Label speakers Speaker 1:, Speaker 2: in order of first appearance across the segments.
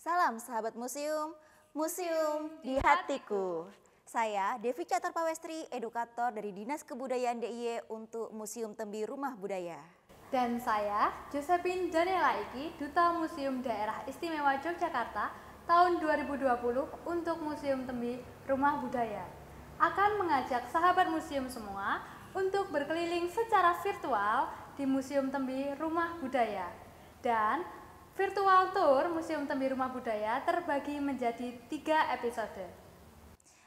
Speaker 1: Salam sahabat museum, museum di hatiku. Saya Devi Catur Pawestri, edukator dari Dinas Kebudayaan DIY untuk Museum Tembi Rumah Budaya.
Speaker 2: Dan saya, Josephine Daniela Iki, Duta Museum Daerah Istimewa Yogyakarta tahun 2020 untuk Museum Tembi Rumah Budaya. Akan mengajak sahabat museum semua untuk berkeliling secara virtual di Museum Tembi Rumah Budaya. Dan virtual tour Museum Tembi Rumah Budaya terbagi menjadi tiga episode.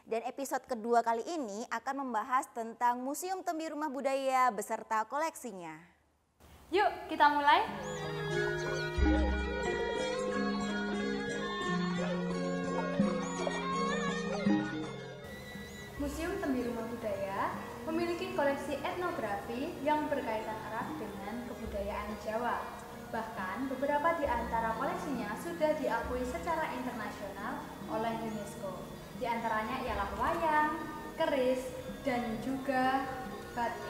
Speaker 1: Dan episode kedua kali ini akan membahas tentang Museum Tembi Rumah Budaya beserta koleksinya.
Speaker 2: Yuk, kita mulai. Museum Tembi Rumah Budaya memiliki koleksi etnografi yang berkaitan erat dengan kebudayaan Jawa. Bahkan beberapa di antara koleksinya sudah diakui secara internasional oleh UNESCO. Di antaranya ialah wayang, keris, dan juga batik.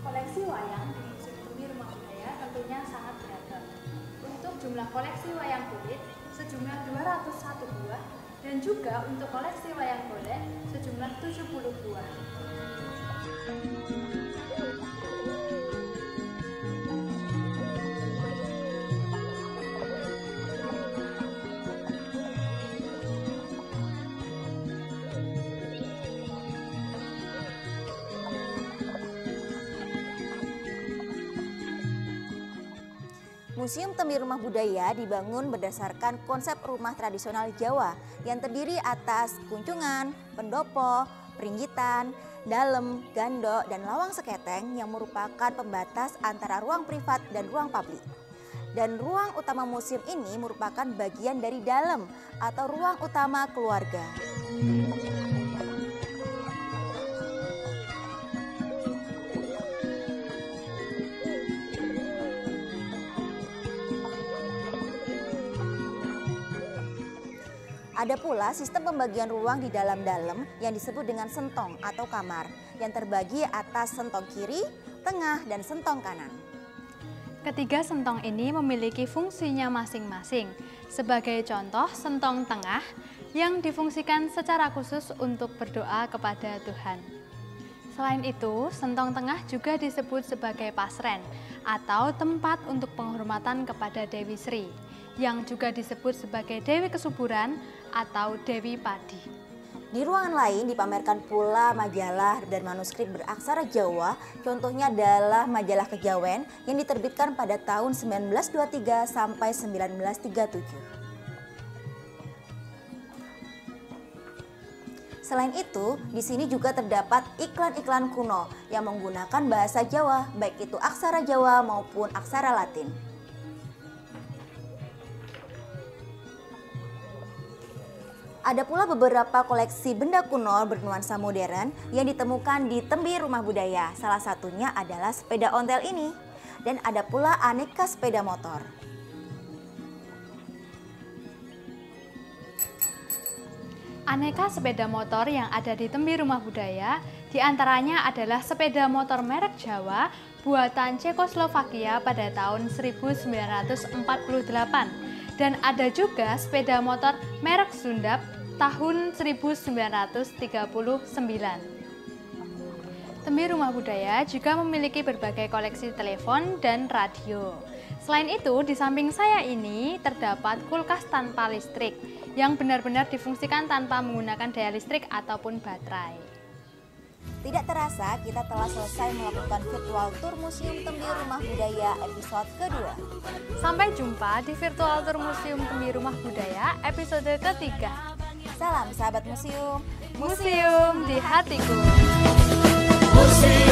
Speaker 2: Koleksi wayang jumlah koleksi wayang kulit sejumlah 201 buah dan juga untuk koleksi wayang golek sejumlah 70 buah.
Speaker 1: Museum Tembi Rumah Budaya dibangun berdasarkan konsep rumah tradisional Jawa yang terdiri atas kunjungan, pendopo, peringgitan, dalem, gandok, dan lawang seketeng yang merupakan pembatas antara ruang privat dan ruang publik. Dan ruang utama museum ini merupakan bagian dari dalam atau ruang utama keluarga. Ada pula sistem pembagian ruang di dalam-dalam yang disebut dengan sentong atau kamar yang terbagi atas sentong kiri, tengah, dan sentong kanan.
Speaker 2: Ketiga sentong ini memiliki fungsinya masing-masing. Sebagai contoh, sentong tengah yang difungsikan secara khusus untuk berdoa kepada Tuhan. Selain itu, sentong tengah juga disebut sebagai pasren atau tempat untuk penghormatan kepada Dewi Sri, yang juga disebut sebagai Dewi Kesuburan atau Dewi Padi.
Speaker 1: Di ruangan lain dipamerkan pula majalah dan manuskrip beraksara Jawa, contohnya adalah majalah Kejawen yang diterbitkan pada tahun 1923 sampai 1937. Selain itu, di sini juga terdapat iklan-iklan kuno yang menggunakan bahasa Jawa, baik itu aksara Jawa maupun aksara Latin. Ada pula beberapa koleksi benda kuno bernuansa modern yang ditemukan di Tembi Rumah Budaya. Salah satunya adalah sepeda ontel ini. Dan ada pula aneka sepeda motor.
Speaker 2: Aneka sepeda motor yang ada di Tembi Rumah Budaya di antaranya adalah sepeda motor merek Jawa buatan Cekoslovakia pada tahun 1948 dan ada juga sepeda motor merek Sundap tahun 1939. Tembi Rumah Budaya juga memiliki berbagai koleksi telepon dan radio. Selain itu, di samping saya ini terdapat kulkas tanpa listrik yang benar-benar difungsikan tanpa menggunakan daya listrik ataupun baterai.
Speaker 1: Tidak terasa kita telah selesai melakukan virtual tour Museum Tembi Rumah Budaya episode kedua.
Speaker 2: Sampai jumpa di virtual tour Museum Tembi Rumah Budaya episode ketiga.
Speaker 1: Salam sahabat museum.
Speaker 2: Museum di hatiku.
Speaker 3: Museum